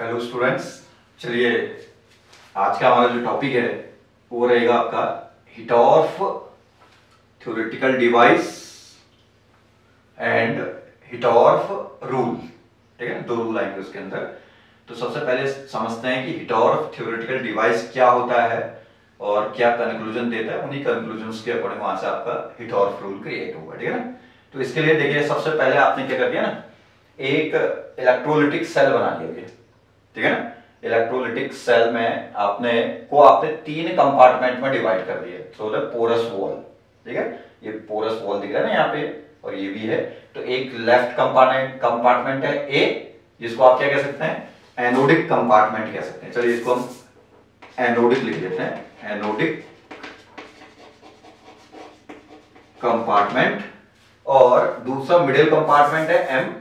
Hello students चलिए, आज का हमारा जो टॉपिक है, वो रहेगा आपका Hittorf theoretical device and Hittorf rule ठीक है दो रूल आएँगे उसके अंदर। तो सबसे पहले समझते हैं कि हिटॉर्फ थ्योरेटिकल डिवाइस क्या होता है और क्या कंक्लूजन देता है। उन्हीं कंक्लूजन के अकॉर्डिंग वहाँ से आपका हिटॉर्फ रूल क्रिएट होगा ठीक है ना? तो इसके लिए देखिए, सबसे पहले आपने क्या कर दिया ना? एक इलेक्ट्रोलिटिक सेल बना लिया ठीक है ना? इलेक्ट्रोलिटिक सेल में आपने, को आपने तीन कंपार्टमेंट में डिवाइड कर दिया। सो द पोरस वॉल ठीक है? ये पोरस वॉल दिख रहा है ना यहाँ पे, और ये भी है। तो एक लेफ़्ट कंपार्टमेंट कंपार्टमेंट है ए जिसको आप क्या कह सकते हैं? एनोडिक कंपार्टमेंट कह सकते हैं। चलिए इसको हम एनोडिक लिख देते हैं। एनोडिक कंपार्टमेंट और दूसरा मिडिल कंपार्टमेंट है एम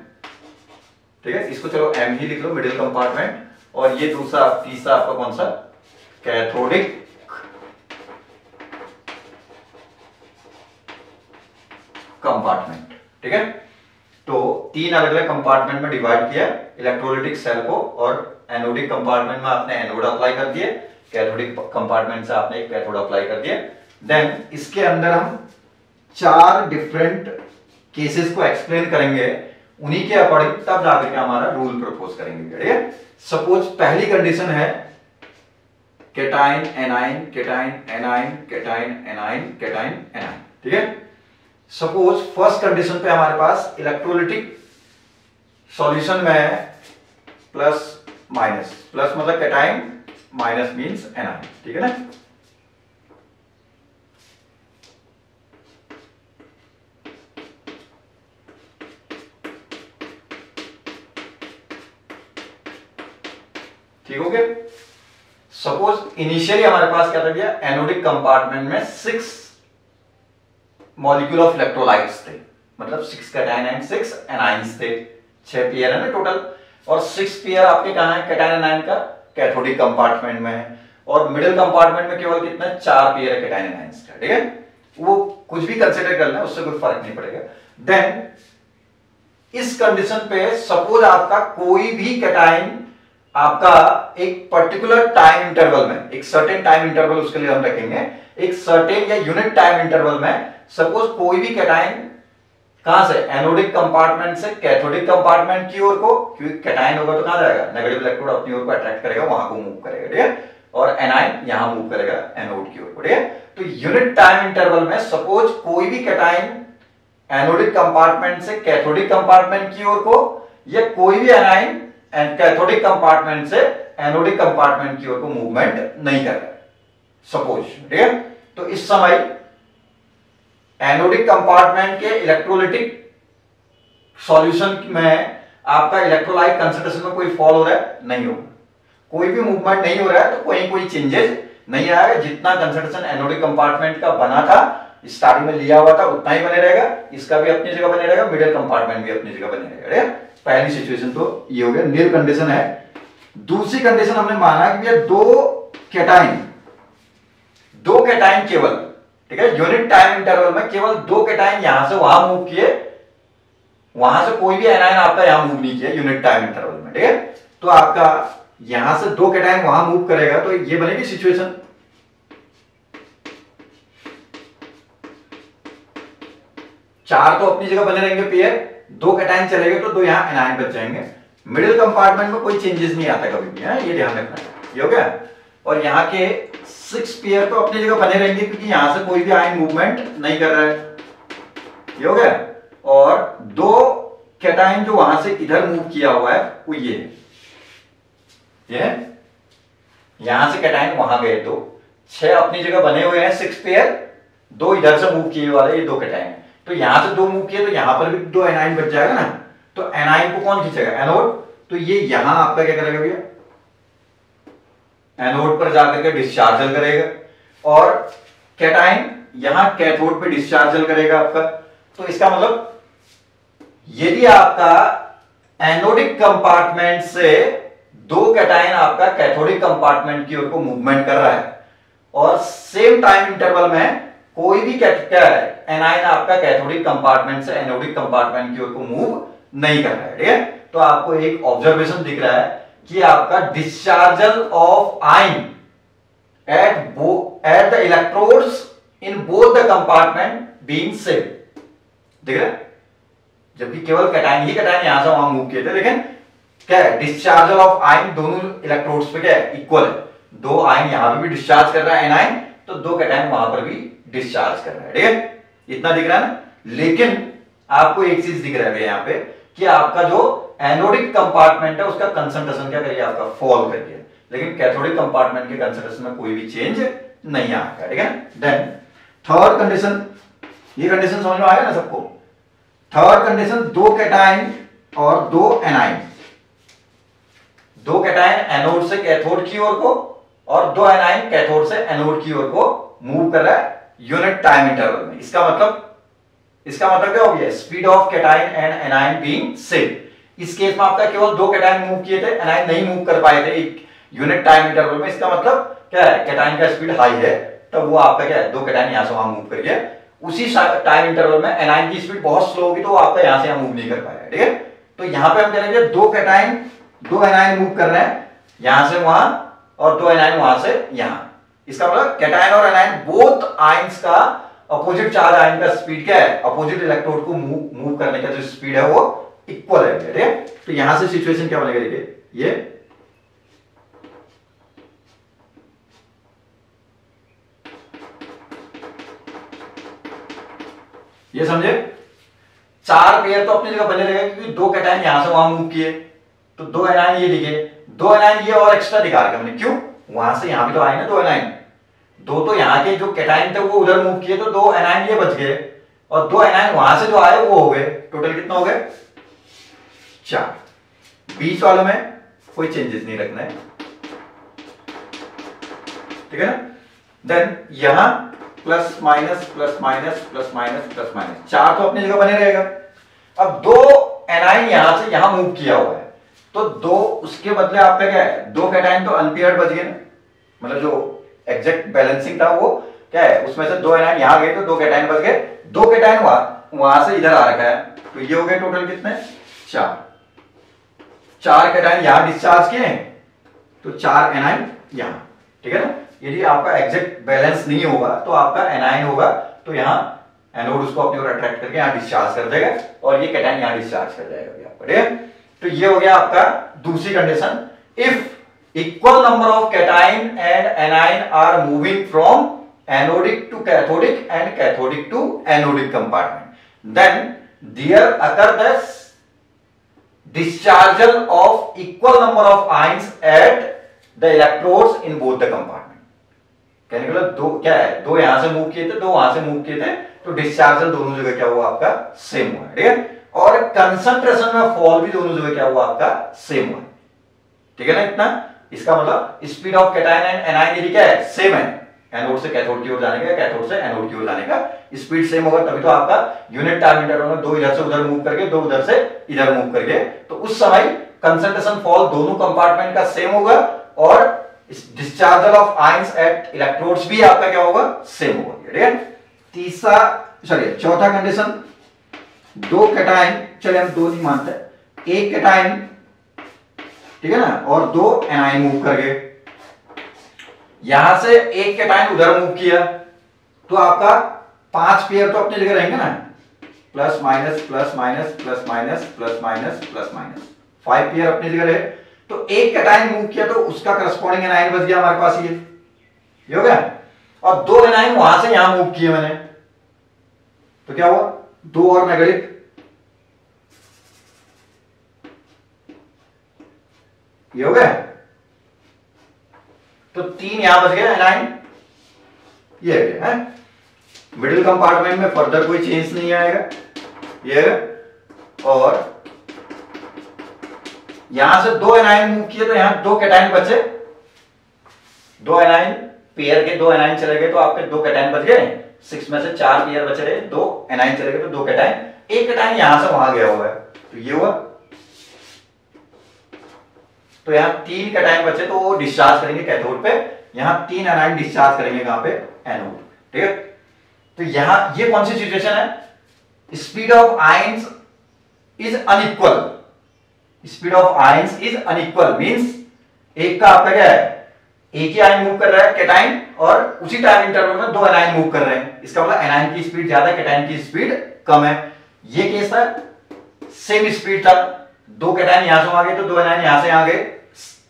ठीक है? इसको चलो एम ही लिख लो मिडिल कंपार्टमेंट और ये दूसरा, तीसरा आपका कौन सा? कैथोडिक कंपार्टमेंट ठीक है? तो तीन अलग अलग कंपार्टमेंट में डिवाइड किया इलेक्ट्रोलिटिक सेल को और एनोडिक कंपार्टमेंट में आपने एनोड अप्लाई कर दिए कैथोडिक कंपार्टमेंट से आपने एक कैथोड अप्लाई कर दिया. देन इसके अंदर हम चार डिफरेंट केसेस को एक्सप्लेन करेंगे. उन्हीं के अकॉर्डिंग तब जाकर के हमारा रूल प्रपोज करेंगे ठीक है सपोज़ पहली कंडीशन है cation anion cation anion cation anion cation anion ठीक है? सपोज़ फ़र्स्ट कंडीशन पे हमारे पास इलेक्ट्रोलिटिक सॉल्यूशन में प्लस माइनस प्लस मतलब केटाइन माइनस मींस एनाइन ठीक है ना? ठीक हो गया? सपोज़ इनिशियली हमारे पास क्या था भैया? एनोडिक कंपार्टमेंट में सिक्स मॉलिक्यूल ऑफ़ इलेक्ट्रोलाइट्स थे। मतलब six cation and six anions थे। छह पेयर है ना टोटल और सिक्स पेयर आपके कहा है? कैटाइन एनाइन का कैथोडिक कंपार्टमेंट में है। और मिडिल कंपार्टमेंट में केवल कितना चार पेयर है कैटाइन एनाइंस का, ठीक है? वो कुछ भी कंसिडर कर लें उससे कोई फ़र्क नहीं पड़ेगा। देन इस कंडीशन पे सपोज़ आपका कोई भी कैटाइन आपका एक पर्टिकुलर टाइम इंटरवल में, एक सर्टेन टाइम इंटरवल उसके लिए हम रखेंगे, एक सर्टेन या यूनिट टाइम इंटरवल में सपोज़ कोई भी कैटाइन कहाँ से एनोडिक कंपार्टमेंट से कैथोडिक कंपार्टमेंट की ओर को, क्योंकि कैटाइन होगा तो कहाँ जाएगा नेगेटिव इलेक्ट्रोड अपनी ओर को अट्रैक्ट करेगा, वहाँ को मूव करेगा, ठीक है? और एनाइन यहाँ मूव करेगा एनोड की ओर को, ठीक है? तो यूनिट टाइम इंटरवल में सपोज़ कोई भी कैटाइन एनोडिक कंपार्टमेंट से कैथोडिक कंपार्टमेंट की ओर को, या कोई भी एनाइन एंड कैथोडिक कंपार्टमेंट से एनोडिक कंपार्टमेंट की ओर को मूवमेंट नहीं कर रहा है। सपोज़ ठीक है? तो इस समय एनोडिक कंपार्टमेंट के इलेक्ट्रोलिटिक सॉल्यूशन में आपका इलेक्ट्रोलाइट कंसंट्रेशन में कोई फॉल हो रहा है? नहीं होगा कोई भी मूवमेंट नहीं हो रहा है तो कोई कोई चेंजेस नहीं आएगा जितना कंसंट्रेशन एनोडिक कंपार्टमेंट का बना था स्टार्टिंग में लिया हुआ था, उतना ही बने रहेगा। इसका भी अपनी जगह बने रहेगा मिडिल कंपार्टमेंट भी अपनी जगह बने रहेगा पहली सिचुएशन तो ये हो गया नील कंडीशन है। दूसरी कंडीशन हमने माना कि भैया दो कैटाइन दो कैटाइन केवल, ठीक है? यूनिट टाइम इंटरवल में केवल दो कैटाइन यहाँ से वहाँ मूव किए, वहाँ से कोई भी एनाइन आपका यहाँ मूव नहीं किया यूनिट टाइम इंटरवल में, ठीक है? तो आपका यहाँ से दो कैटाइन वहाँ मूव करेगा तो ये बनेगी सिचुएशन चार तो अपनी जगह बने रहेंगे पेयर दो कैटाइन चलेंगे तो दो यहाँ एनाइन बच जाएँगे। मिडिल कंपार्टमेंट में कोई चेंजेस नहीं आता कभी भी, है, ये ध्यान रखना। ये हो गया? और यहाँ के सिक्स पेयर तो अपनी जगह बने रहेंगे क्योंकि यहाँ से कोई भी आयन मूवमेंट नहीं कर रहा है। ये हो गया? और दो कैटाइन जो वहाँ से इधर मूव किया हुआ है, वो ये। ये यहाँ से कैटाइन वहाँ गए तो। छह अपनी जगह बने हुए हैं सिक्स पेयर दो इधर से मूव किए वाले, ये दो कैटाइन तो यहाँ से दो मूव किए तो यहाँ पर भी दो एनाइन बच जाएगा ना? तो एनाइन को कौन खींचेगा? एनोड तो ये यहाँ आपका क्या करेगा भैया? एनोड पर जाकर के डिस्चार्जल करेगा। और कैटाइन यहाँ कैथोड पे डिस्चार्जल करेगा आपका। तो इसका मतलब यदि आपका एनोडिक कंपार्टमेंट से दो कैटाइन आपका कैथोडिक कंपार्टमेंट की ओर को मूवमेंट कर रहा है, और सेम टाइम इंटरवल में कोई भी क्या है एनाइन आपका कैथोडिक कंपार्टमेंट से एनोडिक कंपार्टमेंट की ओर को मूव नहीं कर रहा है, ठीक है? तो आपको एक ऑब्जर्वेशन दिख रहा है कि आपका discharge of ion at at the electrodes in both the compartment being same देख रहे जबकि केवल कैटाइन ही कैटाइन यहाँ से वहाँ मूव किए थे, लेकिन क्या है? डिस्चार्जल ऑफ़ आइन दोनों इलेक्ट्रोड्स पे क्या है? इक्वल है। दो आइन यहाँ पे भी डिस्चार्ज कर रहा है एनाइन तो दो कैटाइन वहाँ पर भी डिस्चार्ज कर रहा है, ठीक है? इतना दिख रहा है ना? लेकिन आपको एक चीज़ दिख रहा है यहाँ पे कि आपका जो एनोडिक कंपार्टमेंट है, उसका कंसंट्रेशन क्या करिए, आपका फॉल करिए। लेकिन कैथोडिक कंपार्टमेंट के कंसंट्रेशन में कोई भी चेंज नहीं आएगा ठीक है देन थर्ड कंडीशन ये कंडीशन समझ में आया ना सबको? थर्ड कंडीशन दो कैटाइन और दो एनाइन दो कैटाइन एनोड से कैथोड की ओर को और दो एनाइन कैथोड से एनोड की ओर को मूव कर रहा है। यूनिट टाइम इंटरवल में। इसका मतलब इसका मतलब क्या हो गया? Speed of cation and anion being same इस केस में आपका केवल दो कैटाइन मूव किए थे एनाइन नहीं मूव कर पाए थे एक यूनिट टाइम इंटरवल में। इसका मतलब क्या है? कैटाइन का स्पीड हाई है। तो वो आपका क्या है? दो कैटाइन यहाँ से वहाँ मूव कर गया। उसी टाइम इंटरवल में एनाइन की स्पीड बहुत स्लो होगी तो वो आपका यहाँ से यहाँ मूव नहीं कर पाया, ठीक है? तो यहाँ पे हम कहेंगे दो कैटाइन दो एनाइन मूव कर रहे हैं, यहाँ से वहाँ और दो एनाइन वहाँ से यहाँ। इसका मतलब कैटाइन और एनाइन बोथ आयंस का अपोजिट चार्ज आयन का स्पीड क्या है? अपोजिट इलेक्ट्रोड को मूव मूव करने का जो स्पीड है वो इक्वल है, ठीक है? तो यहाँ से सिचुएशन क्या बनेगा देखिए, ये ये समझे? चार पेयर तो अपनी जगह बने रहेगा क्योंकि दो कैटाइन यहाँ से वहाँ मूव किए। तो दो एनाइन ये दिखे, दो एनाइन ये और एक्स्ट्रा दिखा रखे हमने, क्यों? वहाँ से यहाँ भी तो आए ना दो एनाइन दो तो यहाँ के जो कैटाइन थे वो उधर मूव किए तो दो एनाइन ये बच गए। और दो एनाइन वहाँ से जो आए, वो हो गए। टोटल कितना हो गए? चार। बीच वालों में कोई चेंजेस नहीं रखना है। ठीक है ना? देन यहाँ plus minus plus minus plus minus plus minus चार तो अपनी जगह बने रहेगा। अब दो एनाइन यहाँ से यहाँ मूव किया हुआ है। तो दो उसके बदले आपका क्या है? दो कैटाइन तो अनपियर्ड बच गए मतलब जो एग्जैक्ट बैलेंसिंग था वो क्या है? उसमें से दो एनाइन यहाँ गए तो दो कैटाइन बच गए। दो कैटाइन वहाँ वहाँ से इधर आ रखा है। तो ये हो गए टोटल कितने? चार। चार कैटाइन यहाँ डिस्चार्ज किए तो चार एनाइन यहाँ। ठीक है ना? यदि आपका एग्जैक्ट बैलेंस नहीं होगा तो आपका एनाइन होगा। तो यहाँ एनोड उसको अपनी ओर अट्रैक्ट करके यहाँ डिस्चार्ज कर देगा। और ये कैटाइन यहाँ डिस्चार्ज कर जाएगा ठीक है? तो ये हो गया आपका दूसरी condition if equal number of cation and anion are moving from anodic to cathodic and cathodic to anodic compartment then there occur dischargal of equal number of ions at the electrodes in both the compartment. कहने का मतलब दो क्या है? दो यहाँ से move किए थे, दो वहाँ से मूव किए थे तो डिस्चार्जल दोनों जगह क्या हुआ? आपका सेम हुआ, ठीक है? और कंसंट्रेशन में फॉल भी दोनों जगह क्या हुआ? आपका सेम हुआ। ठीक है ना इतना? इसका मतलब speed of cation and anion यदि क्या है? सेम है। एनोड से कैथोड की ओर जाने का कैथोड से एनोड की ओर जाने का स्पीड सेम होगा, तभी तो आपका यूनिट टाइम इंटरवल में दो इधर से उधर मूव करके, दो उधर से इधर मूव करके। तो उस समय कंसंट्रेशन फॉल दोनों कंपार्टमेंट का सेम होगा और discharge of ions at electrodes भी आपका क्या होगा? सेम होगा। ठीक है? तीसरा सॉरी चौथा कंडीशन दो कैटाइन चले हम दो नहीं मानते, एक कैटाइन ठीक है ना, और दो एनाइन मूव कर गए यहाँ से एक कैटाइन उधर मूव किया तो आपका पाँच पेयर तो अपनी जगह रहेंगे ना। Plus minus plus minus plus minus plus minus plus minus five pair अपनी जगह रहे तो एक कैटाइन मूव किया तो उसका करस्पॉन्डिंग एनाइन बच गया हमारे पास ये। ये हो गया? और दो एनाइन वहाँ से यहाँ मूव किए मैंने। तो क्या हुआ? दो और नेगेटिव ये हो गया? तो तीन यहाँ बच गया एनाइन ये है मिडिल कंपार्टमेंट में फर्दर कोई चेंज नहीं आएगा। ये और यहाँ से दो एनाइन मूव किए तो यहाँ दो कैटाइन बचे। दो एनाइन पेयर के दो एनाइन चले गए तो आपके दो कैटाइन बच गए। सिक्स में से चार पेयर बचे रहे, दो एनाइन चले गए तो दो कैटाइन एक कैटाइन यहाँ से वहाँ गया हुआ है। तो ये हुआ। तो यहाँ तीन कैटाइन बचे तो वो डिस्चार्ज करेंगे कैथोड पे। यहाँ तीन एनाइन डिस्चार्ज करेंगे कहाँ पे? एनोड ठीक है? तो यहाँ, ये कौन सी सिचुएशन है? Speed of ions is unequal speed of ions is unequal. Means, एक का आपका क्या है? एक ही आयन मूव कर रहा है कैटाइन और उसी टाइम इंटरवल में दो एनाइन मूव कर रहे हैं। इसका मतलब एनाइन की स्पीड ज़्यादा कैटाइन की स्पीड कम है। ये केस था सेम स्पीड था। दो कैटाइन यहाँ से आ गए तो दो एनाइन यहाँ से आ गए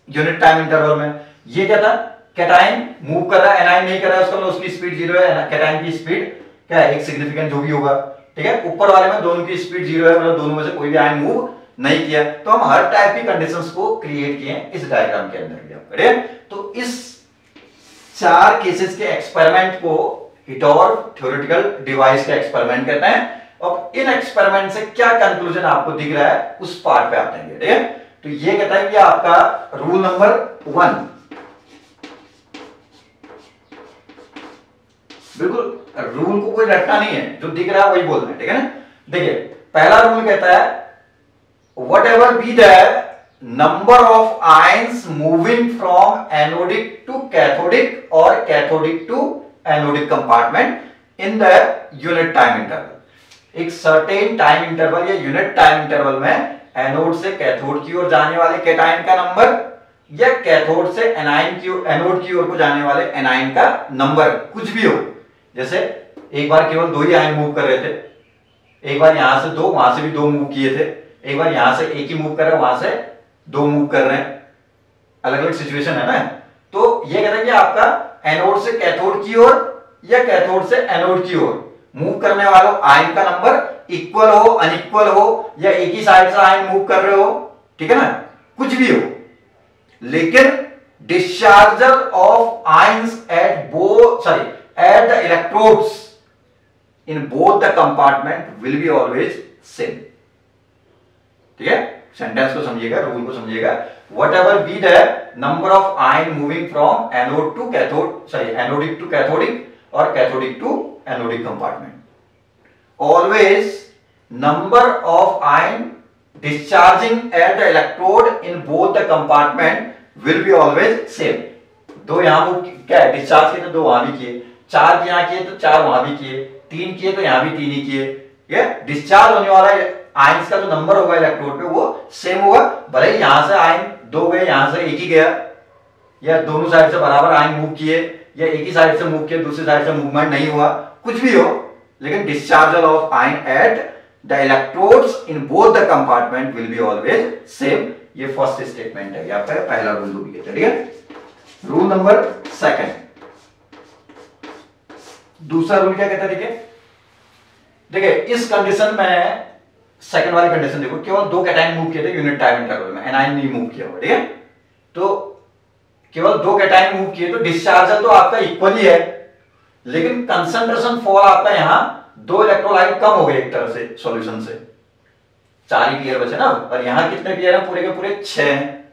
यूनिट टाइम इंटरवल में। ये क्या था? कैटाइन मूव कर रहा है एनाइन नहीं कर रहा है उसका मतलब उसकी स्पीड ज़ीरो है। कैटाइन की स्पीड क्या है? एक सिग्निफिकेंट जो भी होगा। ठीक है? ऊपर वाले में दोनों की स्पीड ज़ीरो है मतलब दोनों में से कोई भी आयन मूव नहीं किया तो हम हर टाइप की कंडीशंस को क्रिएट किए इस डायग्राम के अंदर भी आप तो इस चार केसेस के एक्सपेरिमेंट को हिटोर थ्योरेटिकल डिवाइस का एक्सपेरिमेंट कहते हैं। और इन एक्सपेरिमेंट से क्या कंक्लूजन आपको दिख रहा है, उस पार्ट पे आते हैं है? तो ये कहता है कि आपका रूल नंबर वन बिल्कुल रूल को कोई रटना नहीं है, जो दिख रहा है वही बोलना है, ठीक है ना? देखिए, पहला रूल कहता है whatever be the number of ions moving from anodic to cathodic और cathodic to anodic compartment in the unit time interval एक सर्टेन टाइम इंटरवल या यूनिट टाइम इंटरवल में एनोड से कैथोड की ओर जाने वाले कैटाइन का नंबर या कैथोड से एनाइन की एनोड की ओर को जाने वाले एनाइन का नंबर कुछ भी हो। जैसे एक बार केवल दो ही आयन मूव कर रहे थे। एक बार यहाँ से दो, वहाँ से भी दो मूव किए थे। एक बार यहाँ से एक ही मूव कर रहे हैं, वहाँ से दो मूव कर रहे हैं। अलग अलग सिचुएशन है ना? तो ये कहते हैं कि आपका एनोड से कैथोड की ओर या कैथोड से एनोड की ओर मूव करने वालों आयन का नंबर इक्वल हो अनइक्वल हो, या एक ही साइड से आयन मूव कर रहे हो, ठीक है ना? कुछ भी हो। लेकिन डिस्चार्जर ऑफ़ आयंस एट बो sorry at the electrodes in both the compartment will be always same ठीक है? सेंटेंस को समझिएगा रूल को समझिएगा। Whatever be the number of ion moving from anode to cathode sorry anodic to cathodic और cathodic to anodic compartment always number of ion discharging at the electrode in both the compartment will be always same दो यहाँ क्या है? Discharge किए तो दो वहाँ भी किए। चार यहाँ किए तो चार वहाँ भी किए। तीन किए तो यहाँ भी तीन ही किए। डिस्चार्ज होने वाला आयंस का जो नंबर होगा इलेक्ट्रोड पे, वो सेम होगा। भले यहाँ से आयन दो गए, यहाँ से एक ही गया, या दोनों साइड से बराबर आयन मूव किए, या एक ही साइड से मूव किए, दूसरी साइड से मूवमेंट नहीं हुआ, कुछ भी हो, लेकिन discharge of ion at the electrodes in both the compartment will be always same ये फ़र्स्ट स्टेटमेंट है आपका पहला रूल भी है ठीक है? रूल नंबर सेकंड दूसरा रूल क्या कहता है, देखिए? देखिए, इस कंडीशन में सेकंड वाली कंडीशन देखो, केवल दो कैटाइन मूव किए थे यूनिट टाइम इंटरवल में एनाइन नहीं मूव किया हुआ, ठीक है? तो केवल दो कैटाइन मूव किए तो डिस्चार्जर तो आपका इक्वल ही है, लेकिन कंसंट्रेशन फॉल आपका यहाँ दो इलेक्ट्रोलाइट कम हो गए एक तरह से सॉल्यूशन से। चार ही पियर बचे ना, और यहाँ कितने पियर हैं? पूरे के पूरे छह हैं।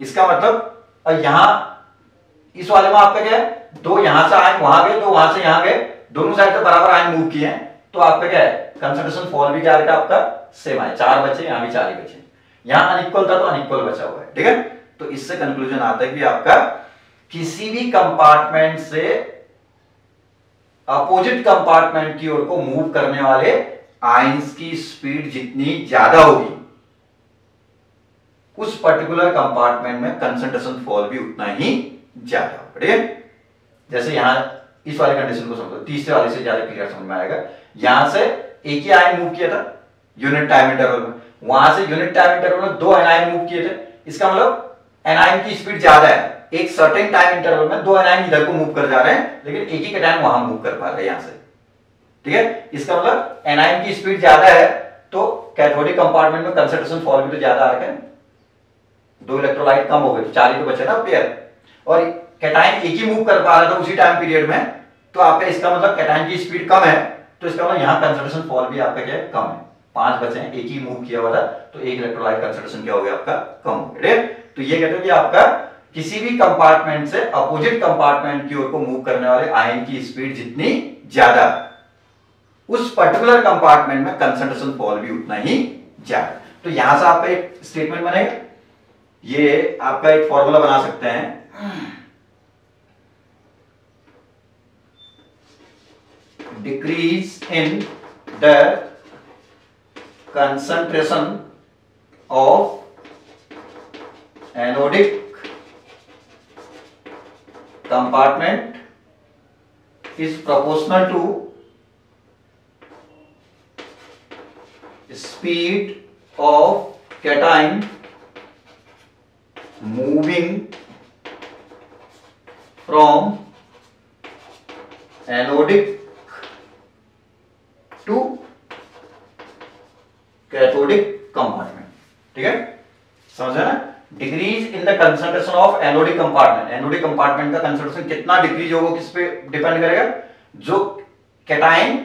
इसका मतलब और यहाँ, इस वाले में आपका क्या है? दो यहाँ से आए, वहाँ गए, दो वहाँ से यहाँ गए, दोनों साइड से बराबर आयन मूव किए हैं। तो आपका क्या है? कंसंट्रेशन फॉल भी क्या आपका? सेम आए चार बचे, यहाँ भी चार ही बचे। यहाँ अनइक्वल था तो अनइक्वल बचा हुआ है, ठीक है? तो इससे कंक्लूजन आता है कि आपका किसी भी कंपार्टमेंट से अपोजिट कंपार्टमेंट की ओर को मूव करने वाले आयंस की स्पीड जितनी ज़्यादा होगी, उस पर्टिकुलर कंपार्टमेंट में कंसंट्रेशन फॉल भी उतना ही ज़्यादा ठीक है? जैसे यहाँ इस वाले कंडीशन को समझो, तीसरे वाले से ज़्यादा क्लियर समझ में आएगा। यहाँ से एक ही आयन मूव किया था यूनिट टाइम इंटरवल में। वहाँ से यूनिट टाइम इंटरवल में दो एनाइन मूव किए थे। इसका मतलब एनाइन की स्पीड ज़्यादा है। एक सर्टेन टाइम इंटरवल में दो एनाइन इधर को मूव कर जा रहे हैं, लेकिन एक ही कैटाइन वहाँ मूव कर पा रहे हैं यहाँ से। ठीक है? इसका मतलब एनाइन की स्पीड ज़्यादा है तो कैथोडिक कंपार्टमेंट में कंसंट्रेशन फॉल भी तो ज़्यादा आ रहा है। दो इलेक्ट्रोलाइट कम हो गए तो चार ही तो बचे ना पेयर और कैटाइन एक ही मूव कर पा रहा था उसी टाइम पीरियड में तो आपका इसका मतलब कैटाइन की स्पीड कम है। तो इसका मतलब यहाँ कंसंट्रेशन फॉल भी आपका क्या है? कम है। पाँच बचे हैं, एक ही मूव किया था तो एक इलेक्ट्रोलाइट कंसंट्रेशन क्या हो गया आपका? कम हो गया तो ये कहते हैं कि आपका किसी भी कंपार्टमेंट से अपोजिट कंपार्टमेंट की ओर को मूव करने वाले आयन की स्पीड जितनी ज़्यादा, उस पर्टिकुलर कंपार्टमेंट में कंसंट्रेशन फॉल भी उतना ही ज़्यादा। तो यहाँ से आपका एक स्टेटमेंट बनेगा। ये आपका एक फॉर्मूला बना सकते हैं। decrease in the concentration of anodic compartment is proportional to speed of cation moving from anodic the concentration of anodic compartment anodic compartment का कंसंट्रेशन कितना डिक्रीज होगा किस पे डिपेंड करेगा? जो कैटाइन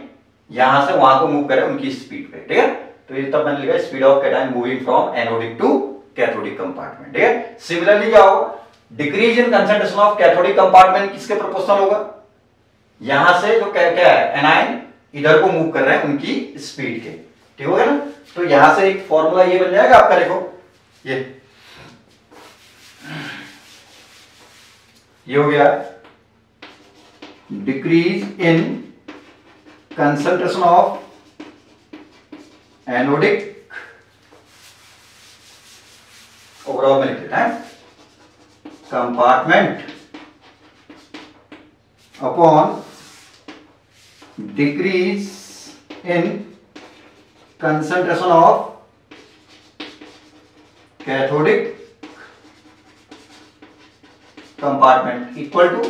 यहाँ से वहाँ को मूव करे उनकी स्पीड पे ठीक है? तो ये तब मैंने लिखा speed of cation moving from anodic to cathodic compartment ठीक है? सिमिलरली क्या होगा? Decrease in concentration of cathodic compartment किसके प्रोपोर्शनल होगा? यहाँ से जो क्या, क्या है? एनाइन इधर को मूव कर रहे हैं उनकी स्पीड के ठीक हो गया ना? तो यहाँ से एक फॉर्मूला ये बन जाएगा आपका देखो ये ये हो गया decrease in concentration of anodic overall में लिख देता है compartment upon decrease in concentration of cathodic compartment equal to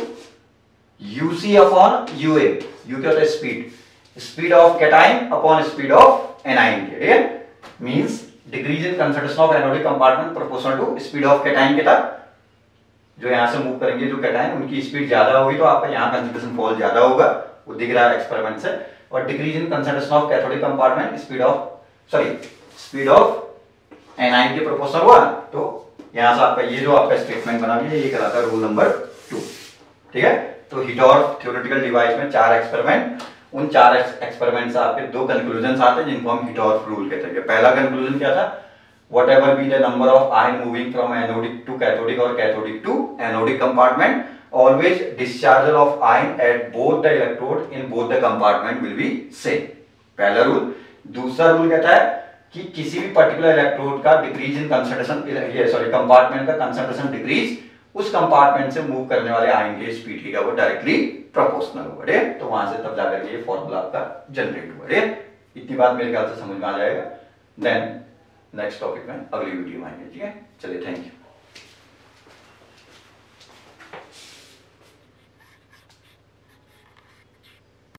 UC upon UA U क्या होता है speed speed of cation upon speed of anion ठीक है? Means decrease in concentration of anodic compartment proportional to speed of cation के तक जो यहाँ से मूव करेंगे, जो कैटाइन उनकी स्पीड ज़्यादा होगी तो आपका यहाँ कंसंट्रेशन फॉल ज़्यादा होगा। वो दिख रहा है एक्सपेरिमेंट से। और decrease in concentration of cathodic compartment speed of sorry speed of anion के प्रोपोर्शनल हुआ तो यहाँ से आपका ये जो आपका स्टेटमेंट बना दिया, ये कहलाता है रूल नंबर टू ठीक है? तो हिटोर थ्योरेटिकल डिवाइस में चार एक्सपेरिमेंट उन चार एक्सपेरिमेंट से आपके दो कंक्लूजन आते हैं जिनको हम हिटोर रूल कहते हैं। पहला कंक्लूजन क्या था? Whatever be the number of ion moving from anodic to cathodic और cathodic to anodic compartment always discharge of ion at both the electrode in both the compartment will be same पहला rule दूसरा rule कहता है कि किसी भी particular electrode का decrease in concentration sorry compartment का कंसंट्रेशन डिक्रीज उस कंपार्टमेंट से मूव करने वाले आयन के स्पीड की वो डायरेक्टली प्रोपोर्शनल होगा, ठीक तो वहाँ से तब जाकर ये फॉर्मूला आपका जनरेट हुआ ठीक इतनी बात मेरे ख्याल से समझ में आ जाएगा। देन नेक्स्ट टॉपिक में अगली वीडियो में आएँगे, ठीक है? चलिए थैंक यू